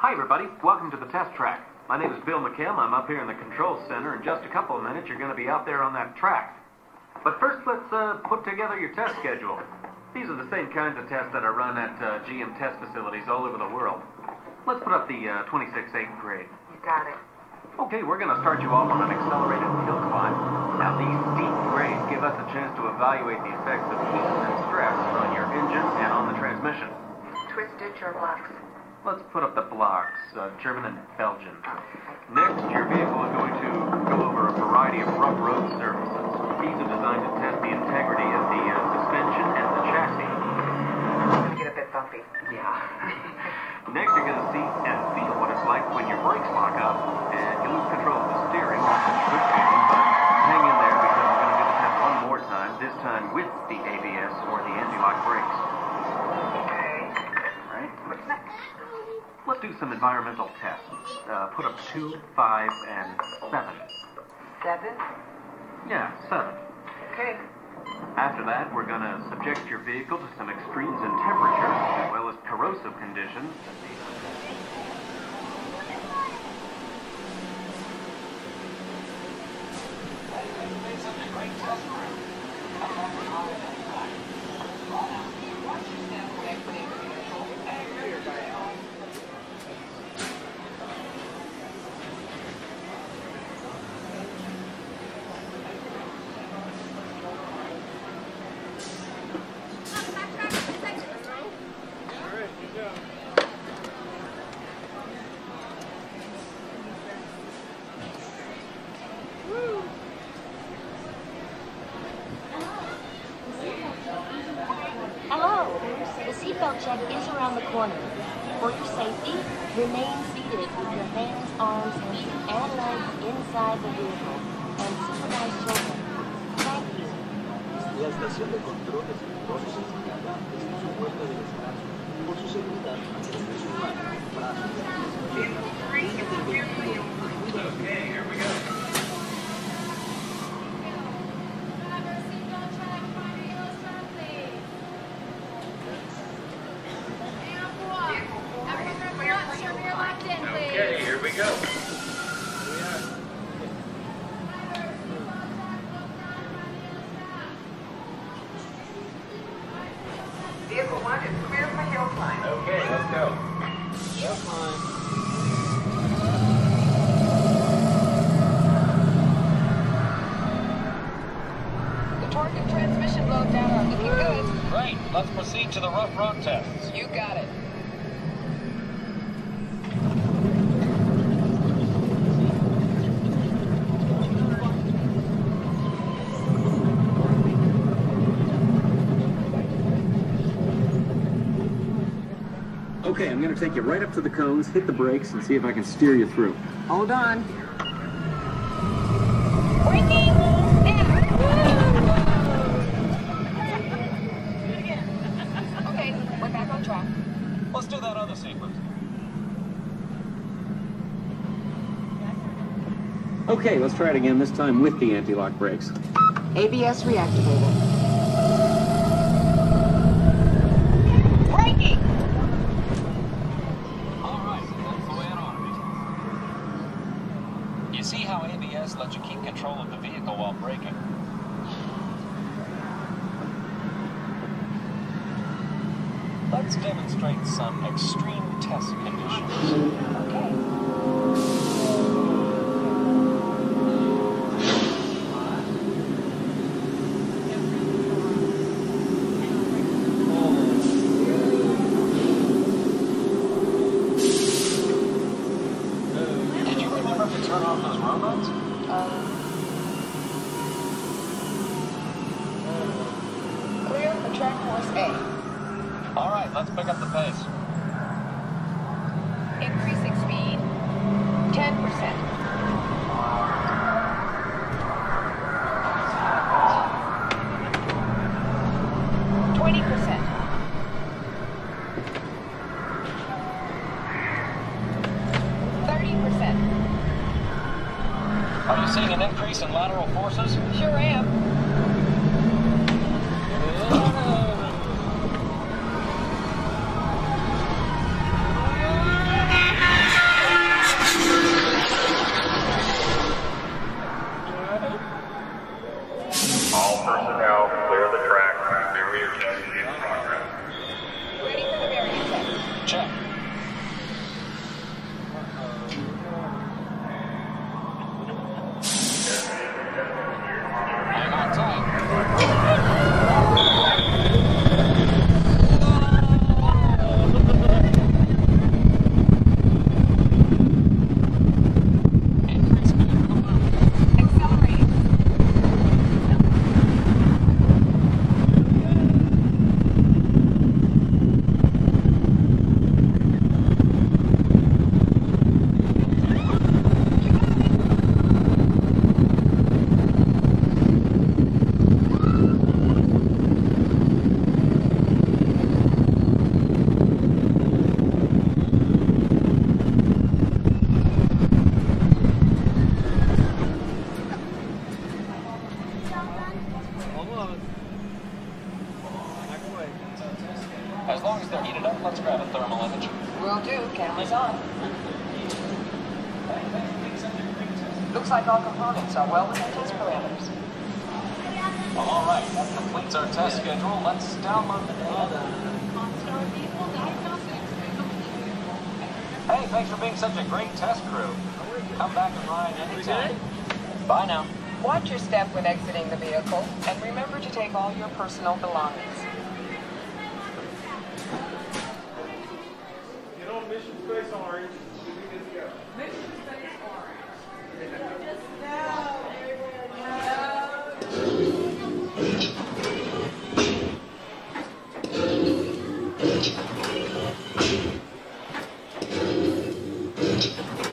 Hi, everybody. Welcome to the test track. My name is Bill McKim. I'm up here in the control center. In just a couple of minutes, you're going to be out there on that track. But first, let's uh, put together your test schedule. These are the same kinds of tests that are run at uh, GM test facilities all over the world. Let's put up the uh, 26 8 grade. You got it. Okay, we're going to start you off on an accelerated hill climb. Now, these steep grades give us a chance to evaluate the effects of heat and stress on your engine and on the transmission. Twist ditch or blocks. Let's put up the blocks, uh, German and Belgian. Next, your vehicle is going to go over a variety of rough road surfaces. These are designed to test the integrity of the uh, suspension and the chassis. It's gonna get a bit bumpy. Yeah. Next, you're going to see and feel what it's like when your brakes lock up and you lose control of the steering. Good feeling, but hang in there because we're going to do the test one more time, this time with the ABS or the anti-lock brakes. Okay. All right? What's next? Let's do some environmental tests. Uh, put up two, five, and seven. Seven. Yeah, seven. Okay. After that, we're going to subject your vehicle to some extremes in temperature, as well as corrosive conditions. Hello. The seatbelt check is around the corner. For your safety, remain seated with your hands, arms, feet and legs inside the vehicle and supervise children. Thank you. Go. Vehicle one is clear for hill climb. Okay, let's go. That's fine. The torque and transmission load down are looking good. Great. Let's proceed to the rough road tests. You got it. Okay, I'm gonna take you right up to the cones, hit the brakes, and see if I can steer you through. Hold on. Braking Okay, we're back on track. Let's do that other sequence. Okay, let's try it again, this time with the anti-lock brakes. ABS reactivated. Braking! All right, that's the way it ought to be. You see how ABS lets you keep control of the vehicle while braking? Let's demonstrate some extreme test conditions. Okay. Did you remember to turn off those road lights? Clear for track course A. All right, let's pick up the pace. Increasing speed. 10%. Twenty percent. Thirty percent. Are you seeing an increase in lateral forces? Sure am. personnel clear the track. Barrier test in progress. Ready for the barrier test. Check. Hang on tight. Accelerating. As long as they're heated up, let's grab a thermal image. Will do. Cameras on. Looks like all components are well within test parameters. All right, that completes our test schedule. Let's download the data. Hey, thanks for being such a great test crew. Come back and ride anytime. Bye now. Watch your step when exiting the vehicle, and remember to take all your personal belongings. Mission Space Orange.